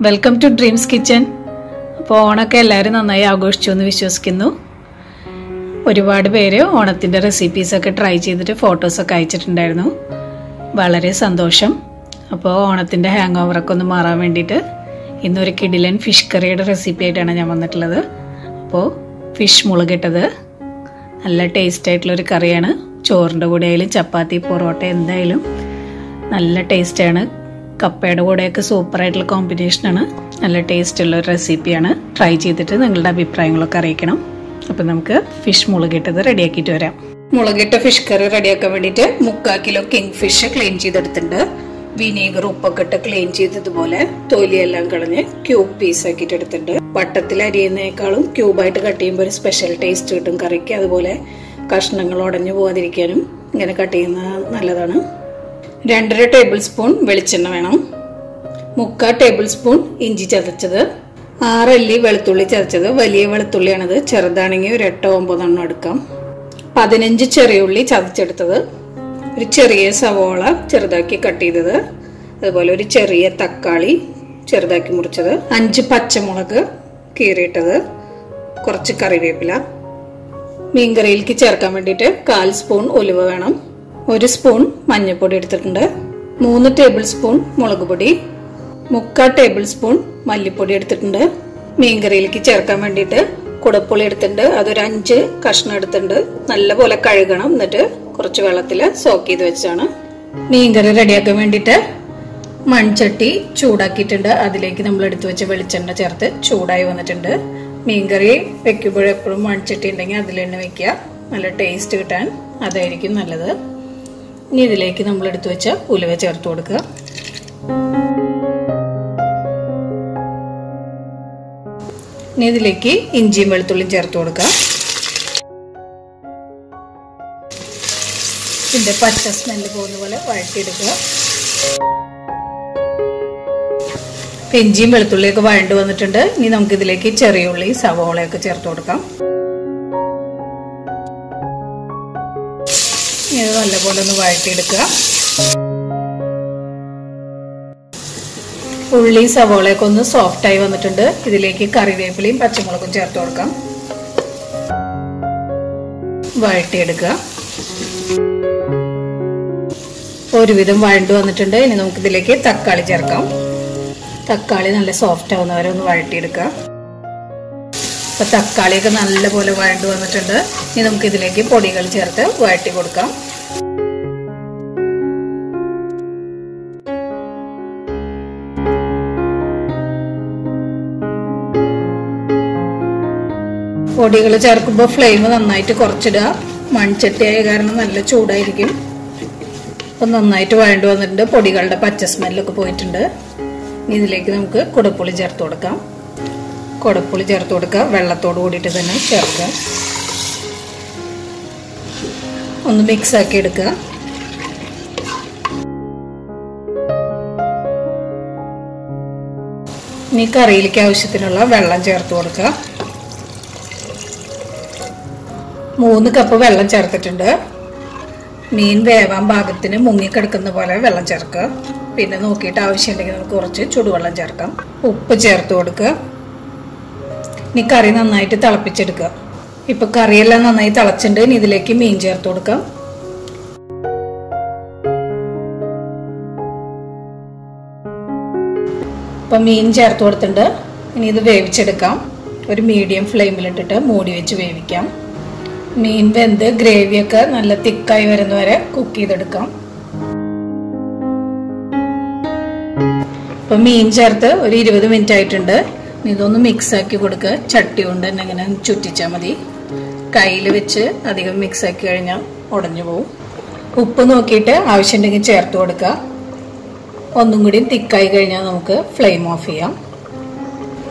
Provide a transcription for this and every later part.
Welcome to dreams kitchen അപ്പോൾ ഓണമൊക്കെ എല്ലാവരും നന്നായി ആഘോഷിച്ചു എന്ന് വിശ്വസിക്കുന്നു. ഒരുപാട് പേര് ഓണത്തിന്റെ റെസിപ്പീസൊക്കെ ട്രൈ ചെയ്തിട്ട് ഫോട്ടോസൊക്കെ അയച്ചിട്ടുണ്ടായിരുന്നു. വളരെ സന്തോഷം. അപ്പോൾ ഓണത്തിന്റെ ഹാങ് ഓവറൊക്കെ ഒന്ന് മാറാൻ വേണ്ടിയിട്ട് ഇന്നൊരു കിഡിലൻ ഫിഷ് കറിയുടെ റെസിപ്പി ആയിട്ടാണ് ഞാൻ വന്നിട്ടുള്ളത്. അപ്പോൾ ഫിഷ് മുളകിട്ടത് നല്ല ടേസ്റ്റ് ആയിട്ടുള്ളൊരു കറിയാണ്. ചോറിന്റെ കൂടെ ആയാലും ചപ്പാത്തി പൊറോട്ട എന്തായാലും നല്ല ടേസ്റ്റാണ് കപ്പയുടെ കൂടെയൊക്കെ സൂപ്പറായിട്ടുള്ള കോമ്പിനേഷനാണ് നല്ല ടേസ്റ്റ് ഉള്ള ഒരു റെസിപ്പിയാണ് ട്രൈ ചെയ്തിട്ട് നിങ്ങളുടെ അഭിപ്രായങ്ങളൊക്കെ അറിയിക്കണം. അപ്പം നമുക്ക് ഫിഷ് മുളകിട്ടത് റെഡിയാക്കിയിട്ട് വരാം. മുളകിട്ട ഫിഷ് കറി റെഡിയാക്കാൻ വേണ്ടിയിട്ട് മുക്കാൽ കിലോ കിങ് ഫിഷ് ക്ലീൻ ചെയ്തെടുത്തിട്ടുണ്ട്. വിനീഗർ ഉപ്പൊക്കെ ഇട്ട് ക്ലീൻ ചെയ്തതുപോലെ തൊലിയെല്ലാം കളഞ്ഞ് ക്യൂബ് പീസ് ആക്കിയിട്ട് എടുത്തിട്ടുണ്ട്. വട്ടത്തിൽ അരിയുന്നേക്കാളും ക്യൂബായിട്ട് കട്ട് ചെയ്യുമ്പോൾ ഒരു സ്പെഷ്യൽ ടേസ്റ്റ് കിട്ടും കറിക്ക്. അതുപോലെ കഷ്ണങ്ങൾ ഉടഞ്ഞു പോകാതിരിക്കാനും ഇങ്ങനെ കട്ട് ചെയ്യുന്നത് നല്ലതാണ്. രണ്ടര ടേബിൾ സ്പൂൺ വെളിച്ചെണ്ണ വേണം. മുക്കാൽ ടേബിൾ സ്പൂൺ ഇഞ്ചി ചതച്ചത്. ആറല്ലി വെളുത്തുള്ളി ചതച്ചത്. വലിയ വെളുത്തുള്ളിയാണത്. ചെറുതാണെങ്കിൽ ഒരു എട്ടോ ഒമ്പതെണ്ണം എടുക്കാം. പതിനഞ്ച് ചെറിയ ഉള്ളി ചതച്ചെടുത്തത്. ഒരു ചെറിയ സവോള ചെറുതാക്കി കട്ട് ചെയ്തത്. അതുപോലെ ഒരു ചെറിയ തക്കാളി ചെറുതാക്കി മുറിച്ചത്. അഞ്ച് പച്ചമുളക് കീറിയിട്ടത്. കുറച്ച് കറിവേപ്പില. മീൻകറിയിലേക്ക് ചേർക്കാൻ വേണ്ടിയിട്ട് കാൽ സ്പൂൺ ഉലുവ വേണം. ഒരു സ്പൂൺ മഞ്ഞൾപ്പൊടി എടുത്തിട്ടുണ്ട്. മൂന്ന് ടേബിൾ സ്പൂൺ മുളക് പൊടി. മുക്കാൽ ടേബിൾ സ്പൂൺ മല്ലിപ്പൊടി എടുത്തിട്ടുണ്ട്. മീൻകറിയിലേക്ക് ചേർക്കാൻ വേണ്ടിയിട്ട് കുടപ്പുളി എടുത്തിട്ടുണ്ട്. അതൊരു അഞ്ച് കഷ്ണം എടുത്തിട്ടുണ്ട്. നല്ലപോലെ കഴുകണം. എന്നിട്ട് കുറച്ച് വെള്ളത്തിൽ സോക്ക് ചെയ്ത് വെച്ചാണ്. മീൻകറി റെഡിയാക്കാൻ വേണ്ടിയിട്ട് മൺചട്ടി ചൂടാക്കിയിട്ടുണ്ട്. അതിലേക്ക് നമ്മൾ എടുത്തു വെച്ച വെളിച്ചെണ്ണ ചേർത്ത് ചൂടായി വന്നിട്ടുണ്ട്. മീൻകറി വെക്കുമ്പോഴെപ്പോഴും മൺചട്ടി ഉണ്ടെങ്കിൽ അതിൽ തന്നെ വെക്കുക. നല്ല ടേസ്റ്റ് കിട്ടാൻ അതായിരിക്കും നല്ലത്. ഇനി ഇതിലേക്ക് നമ്മൾ എടുത്തു വെച്ച ഉലുവ ചേർത്ത് കൊടുക്കുക. ഇനി ഇതിലേക്ക് ഇഞ്ചിയും വെളുത്തുള്ളിയും ചേർത്ത് കൊടുക്കുക. ഇതിന്റെ പച്ച സ്മെല്ല് പോകുന്ന പോലെ വഴറ്റിയെടുക്കുക. ഇഞ്ചിയും വെളുത്തുള്ളിയൊക്കെ വഴണ്ട് വന്നിട്ടുണ്ട്. ഇനി നമുക്ക് ഇതിലേക്ക് ചെറിയ ഉള്ളി സവോളയൊക്കെ ചേർത്ത് കൊടുക്കാം. ഇത് നല്ലപോലെ ഒന്ന് വഴറ്റിയെടുക്കുക. ഉള്ളി സവോളയൊക്കെ ഒന്ന് സോഫ്റ്റ് ആയി വന്നിട്ടുണ്ട്. ഇതിലേക്ക് കറിവേപ്പിലയും പച്ചമുളകും ചേർത്ത് കൊടുക്കാം. വഴറ്റിയെടുക്കുക. ഒരുവിധം വഴണ്ടു വന്നിട്ടുണ്ട്. ഇനി നമുക്കിതിലേക്ക് തക്കാളി ചേർക്കാം. തക്കാളി നല്ല സോഫ്റ്റ് ആവുന്നവരെ ഒന്ന് വഴറ്റിയെടുക്കുക. അപ്പൊ തക്കാളിയൊക്കെ നല്ലപോലെ വഴണ്ടു വന്നിട്ടുണ്ട്. ഇനി നമുക്ക് ഇതിലേക്ക് പൊടികൾ ചേർത്ത് വഴറ്റി കൊടുക്കാം. പൊടികൾ ചേർക്കുമ്പോൾ ഫ്ലെയിം നന്നായിട്ട് കുറച്ചിടുക. മൺചട്ടിയായ കാരണം നല്ല ചൂടായിരിക്കും. അപ്പം നന്നായിട്ട് വഴണ്ടു വന്നിട്ടുണ്ട്. പൊടികളുടെ പച്ച സ്മെല്ലൊക്കെ പോയിട്ടുണ്ട്. ഇതിലേക്ക് നമുക്ക് കുടപ്പുളി ചേർത്ത് കൊടുക്കാം. കുടപ്പുളി ചേർത്ത് കൊടുക്കുക. വെള്ളത്തോട് കൂടിയിട്ട് തന്നെ ചേർക്കുക. ഒന്ന് മിക്സ് ആക്കി എടുക്കുക. ഇനി കറിയിലേക്ക് ആവശ്യത്തിനുള്ള വെള്ളം ചേർത്ത് കൊടുക്കുക. മൂന്ന് കപ്പ് വെള്ളം ചേർത്തിട്ടുണ്ട്. മീൻ വേവാൻ പാകത്തിന് മുങ്ങിക്കിടക്കുന്ന പോലെ വെള്ളം ചേർക്കുക. പിന്നെ നോക്കിയിട്ട് ആവശ്യമുണ്ടെങ്കിൽ നമുക്ക് കുറച്ച് ചുടുവെള്ളം ചേർക്കാം. ഉപ്പ് ചേർത്ത് കൊടുക്കുക. ഇനി കറി നന്നായിട്ട് തിളപ്പിച്ചെടുക്കുക. ഇപ്പൊ കറിയെല്ലാം നന്നായി തിളച്ചിട്ടുണ്ട്. ഇനി ഇതിലേക്ക് മീൻ ചേർത്ത് കൊടുക്കാം. ഇപ്പൊ മീൻ ചേർത്ത് കൊടുത്തിട്ടുണ്ട്. ഇനി ഇത് വേവിച്ചെടുക്കാം. ഒരു മീഡിയം ഫ്ലെയിമിലിട്ടിട്ട് മൂടി വെച്ച് വേവിക്കാം. മീൻ വെന്ത് ഗ്രേവിയൊക്കെ നല്ല തിക്കായി വരുന്നവരെ കുക്ക് ചെയ്തെടുക്കാം. ഇപ്പൊ മീൻ ചേർത്ത് ഒരു ഇരുപത് മിനിറ്റ് ആയിട്ടുണ്ട്. ഇതൊന്ന് മിക്സ് ആക്കി കൊടുക്കുക ചട്ടി കൊണ്ട് തന്നെ ഇങ്ങനെ ചുറ്റിച്ചാൽ മതി. കയ്യിൽ വെച്ച് അധികം മിക്സ് ആക്കി കഴിഞ്ഞാൽ ഉടഞ്ഞു പോവും. ഉപ്പ് നോക്കിയിട്ട് ആവശ്യമുണ്ടെങ്കിൽ ചേർത്ത് കൊടുക്കുക ഒന്നും കൂടി തിക്കായി കഴിഞ്ഞാൽ നമുക്ക് ഫ്ലെയിം ഓഫ് ചെയ്യാം.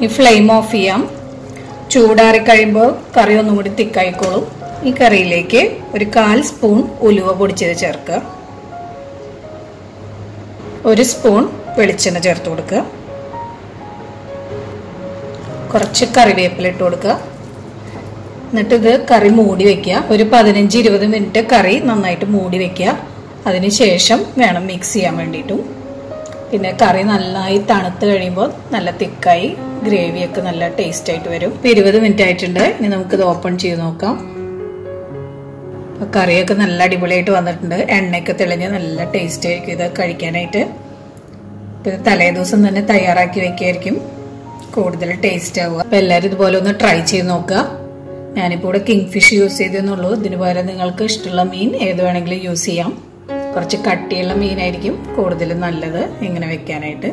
ഈ ഫ്ലെയിം ഓഫ് ചെയ്യാം. ചൂടാറി കഴിയുമ്പോൾ കറി ഒന്നും കൂടി തിക്കായിക്കോളും. ഈ കറിയിലേക്ക് ഒരു കാൽ സ്പൂൺ ഉലുവ പൊടിച്ചത് ചേർക്കുക ഒരു സ്പൂൺ വെളിച്ചെണ്ണ ചേർത്ത് കൊടുക്കുക കുറച്ച് കറിവേപ്പില ഇട്ട് കൊടുക്കുക. എന്നിട്ട് ഇത് കറി മൂടി വെക്കുക. ഒരു പതിനഞ്ച് ഇരുപത് മിനിറ്റ് കറി നന്നായിട്ട് മൂടി വെക്കുക. അതിന് ശേഷം വേണം മിക്സ് ചെയ്യാൻ വേണ്ടിയിട്ടും. പിന്നെ കറി നന്നായി തണുത്ത് കഴിയുമ്പോൾ നല്ല തിക്കായി ഗ്രേവിയൊക്കെ നല്ല ടേസ്റ്റ് ആയിട്ട് വരും. ഇപ്പൊ ഇരുപത് മിനിറ്റ് ആയിട്ടുണ്ട്. ഇനി നമുക്കിത് ഓപ്പൺ ചെയ്ത് നോക്കാം. കറിയൊക്കെ നല്ല അടിപൊളിയായിട്ട് വന്നിട്ടുണ്ട്. എണ്ണയൊക്കെ തെളിഞ്ഞ് നല്ല ടേസ്റ്റ് ആയിരിക്കും ഇത് കഴിക്കാനായിട്ട്. ഇത് തലേ ദിവസം തന്നെ തയ്യാറാക്കി വെക്കായിരിക്കും. കൂടുതൽ ടേസ്റ്റ് ആവുക. അപ്പൊ എല്ലാവരും ഇതുപോലെ ഒന്ന് ട്രൈ ചെയ്ത് നോക്കുക. ഞാനിപ്പോൾ ഇവിടെ കിങ് ഫിഷ് യൂസ് ചെയ്തെന്നുള്ളൂ. ഇതിന് പകരം നിങ്ങൾക്ക് ഇഷ്ടമുള്ള മീൻ ഏത് വേണമെങ്കിലും യൂസ് ചെയ്യാം. കുറച്ച് കട്ടിയുള്ള മീനായിരിക്കും കൂടുതൽ നല്ലത്. ഇങ്ങനെ വെക്കാനായിട്ട്.